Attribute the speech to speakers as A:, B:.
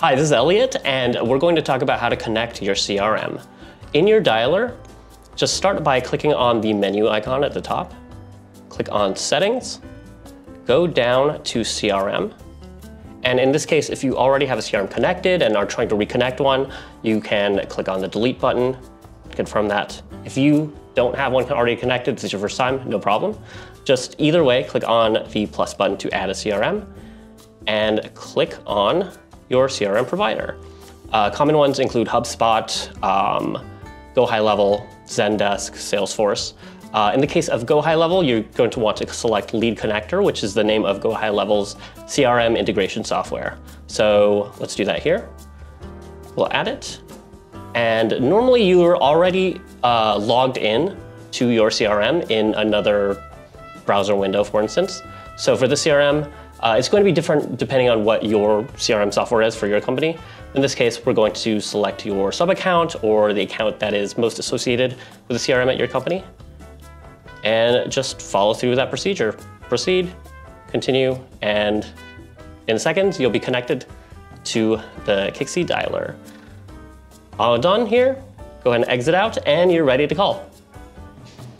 A: Hi, this is Elliot, and we're going to talk about how to connect your CRM. In your dialer, just start by clicking on the menu icon at the top. Click on Settings, go down to CRM, and in this case, if you already have a CRM connected and are trying to reconnect one, you can click on the delete button, confirm that. If you don't have one already connected, this is your first time, no problem. Just either way, click on the plus button to add a CRM and click on your CRM provider. Uh, common ones include HubSpot, um, Go High Level, Zendesk, Salesforce. Uh, in the case of Go High Level, you're going to want to select Lead Connector, which is the name of Go High Level's CRM integration software. So let's do that here. We'll add it. And normally you're already uh, logged in to your CRM in another browser window, for instance. So for the CRM, uh, it's going to be different depending on what your CRM software is for your company. In this case, we're going to select your sub account or the account that is most associated with the CRM at your company and just follow through that procedure. Proceed, continue, and in seconds, you'll be connected to the Kixie dialer. All done here, go ahead and exit out, and you're ready to call.